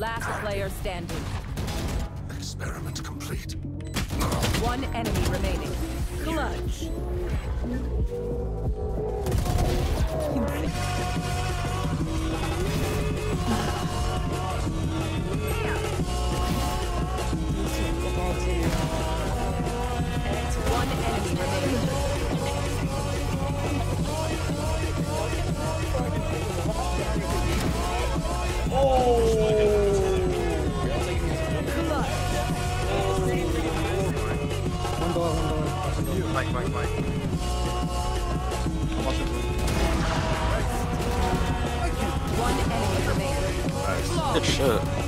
Last player standing. Experiment complete. One enemy remaining. Clutch. Mike, Mike, Mike. One enemy remaining. Good shit.